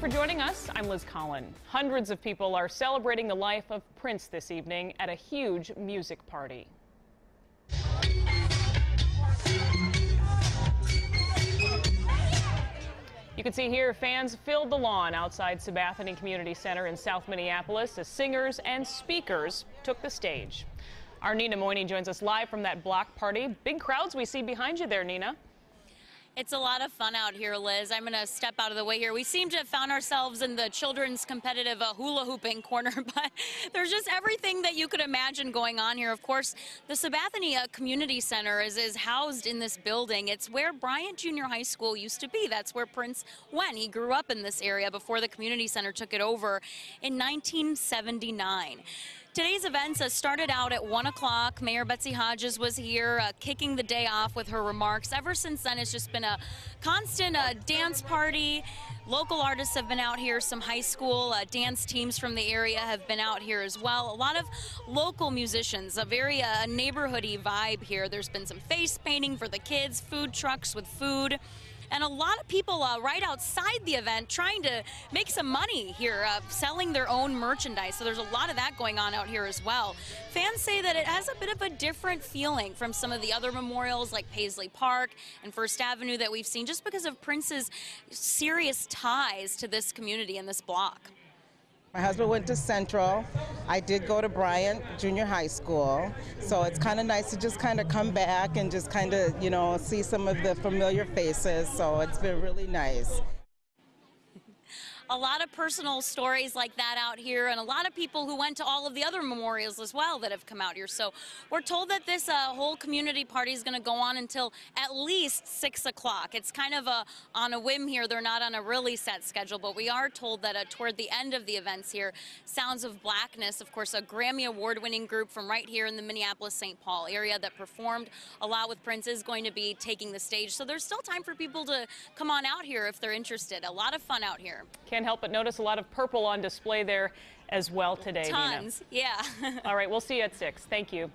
for joining us. I'm Liz Collin. Hundreds of people are celebrating the life of Prince this evening at a huge music party. You can see here fans filled the lawn outside Sabathani Community Center in South Minneapolis as singers and speakers took the stage. Our Nina Moini joins us live from that block party. Big crowds we see behind you there, Nina. It's a lot of fun out here, Liz. I'm going to step out of the way here. We seem to have found ourselves in the children's competitive uh, hula hooping corner, but there's just everything that you could imagine going on here. Of course, the Sabathani uh, Community Center is, is housed in this building. It's where Bryant Junior High School used to be. That's where Prince went. He grew up in this area before the community center took it over in 1979. Today's events uh, started out at 1 o'clock. Mayor Betsy Hodges was here uh, kicking the day off with her remarks. Ever since then, it's just been a constant uh, dance party. Local artists have been out here. Some high school uh, dance teams from the area have been out here as well. A lot of local musicians, a very uh, neighborhoody vibe here. There's been some face painting for the kids, food trucks with food and a lot of people uh, right outside the event trying to make some money here, uh, selling their own merchandise. So there's a lot of that going on out here as well. Fans say that it has a bit of a different feeling from some of the other memorials like Paisley Park and First Avenue that we've seen just because of Prince's serious ties to this community and this block. My husband went to Central. I did go to Bryant Junior High School. So it's kind of nice to just kind of come back and just kind of, you know, see some of the familiar faces. So it's been really nice a lot of personal stories like that out here and a lot of people who went to all of the other memorials as well that have come out here. So we're told that this uh, whole community party is going to go on until at least 6 o'clock. It's kind of a on a whim here. They're not on a really set schedule, but we are told that uh, toward the end of the events here, Sounds of Blackness, of course, a Grammy Award-winning group from right here in the Minneapolis-St. Paul area that performed a lot with Prince is going to be taking the stage. So there's still time for people to come on out here if they're interested. A lot of fun out here. Can can't help but notice a lot of purple on display there as well today. Tons, Nina. yeah. All right, we'll see you at 6. Thank you.